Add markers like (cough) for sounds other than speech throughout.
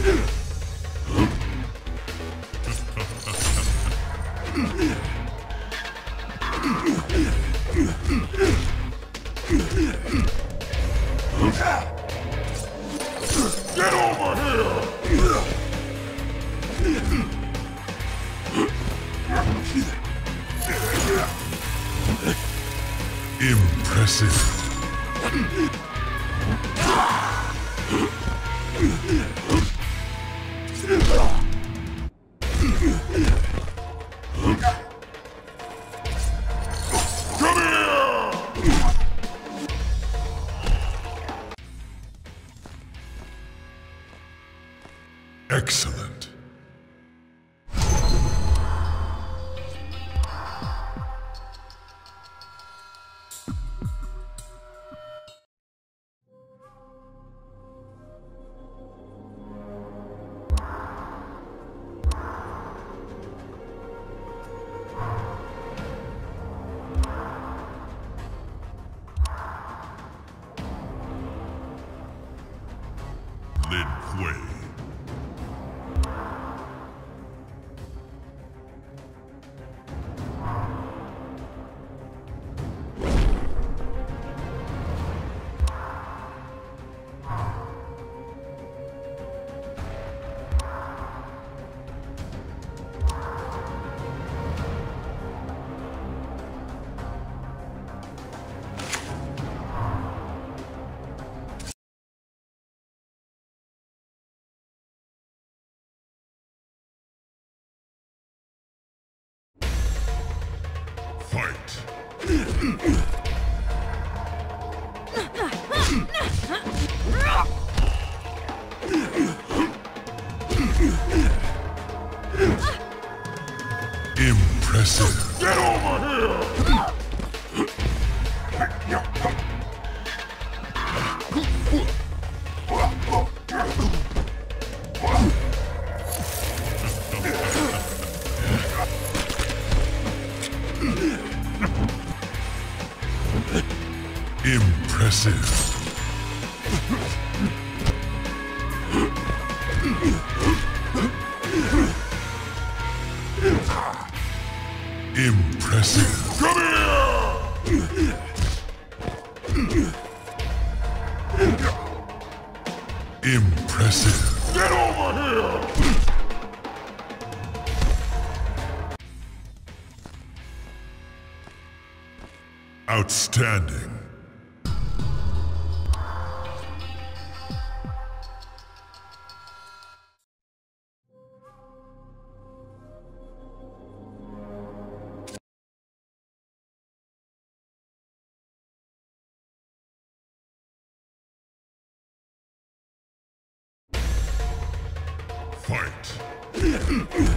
Ugh! (laughs) Impressive. Impressive. Get over here! Outstanding. Mm-hmm.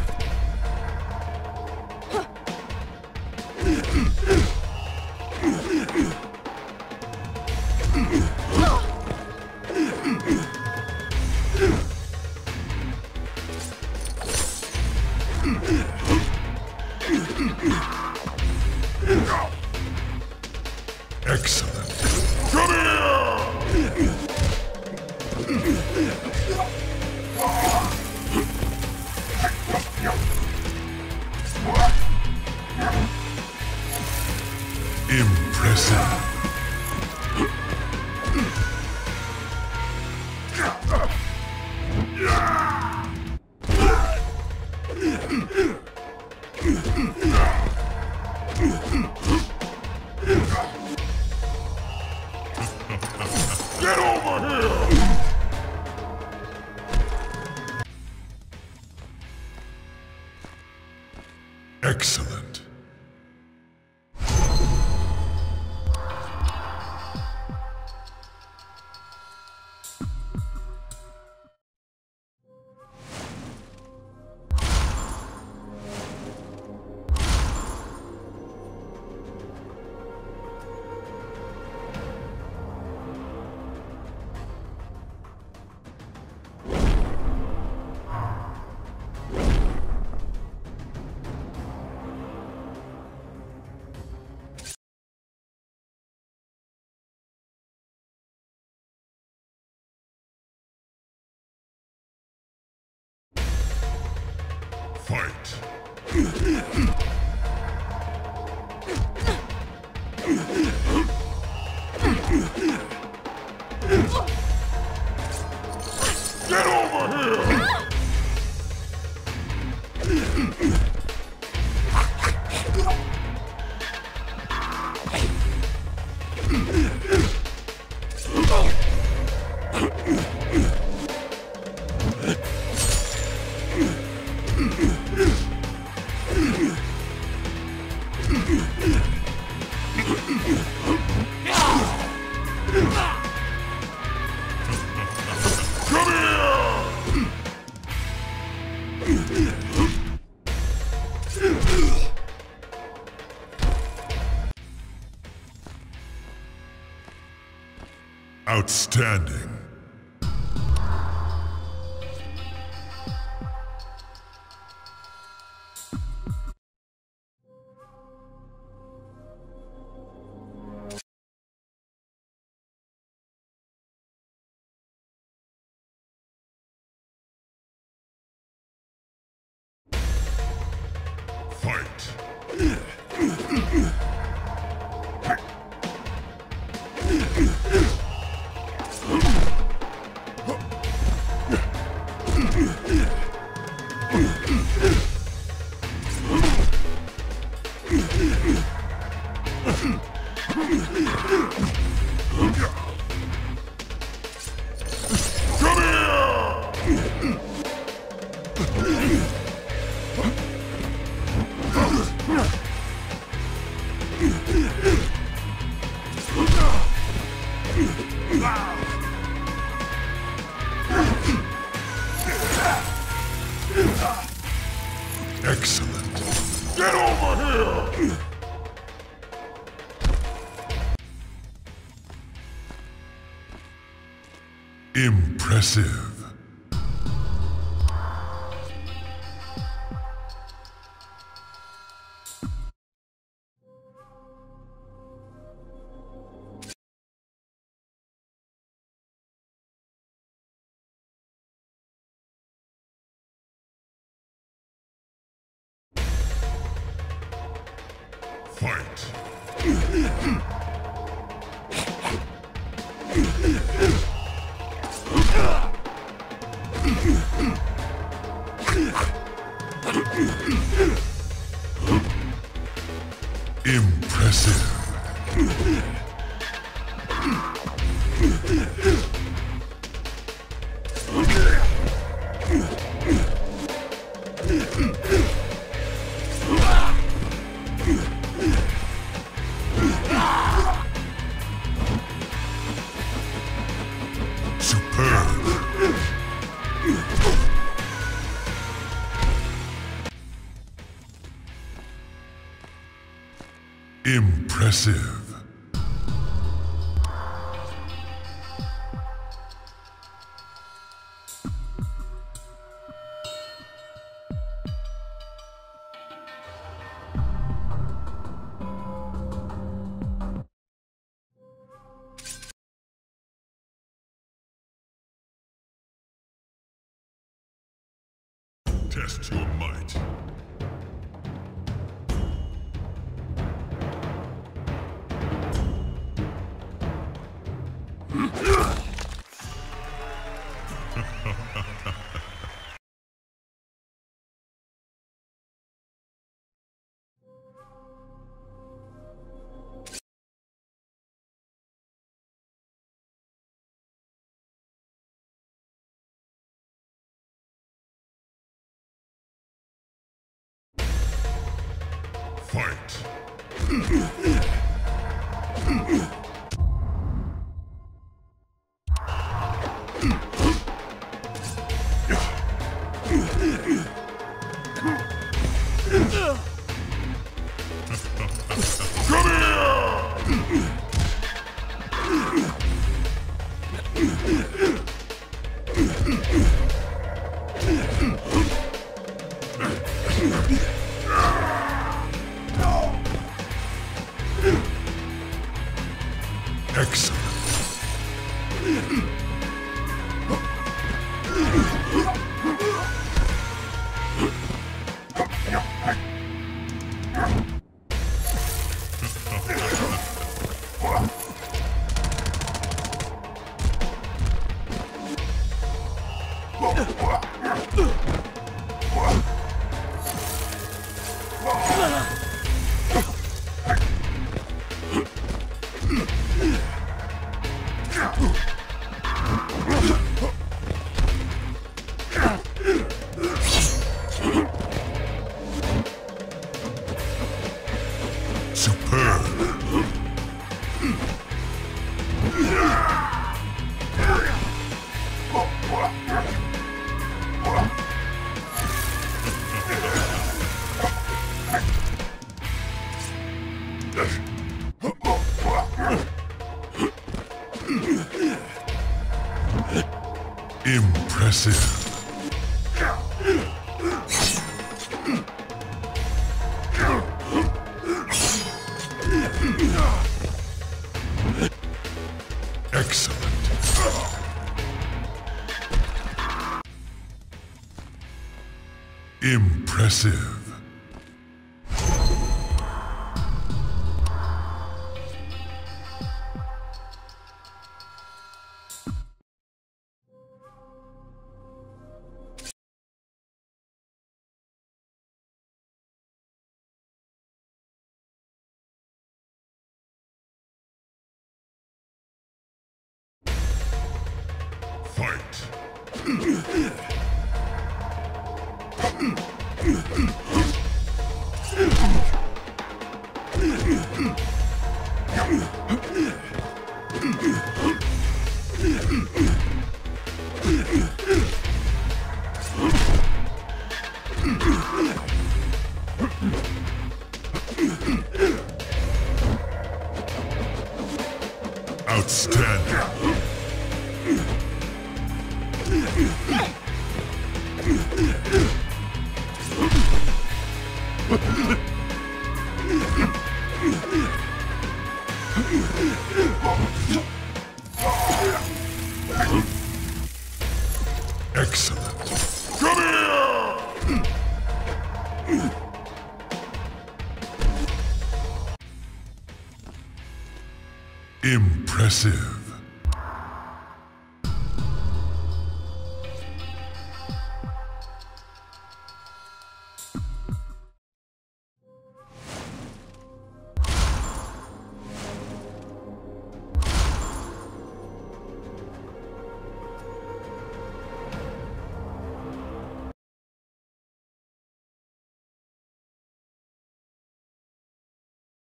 Fight! Outstanding. Impressive. Fight. Impressive. Impressive. Test your might. Fight. Impressive. Excellent. Impressive.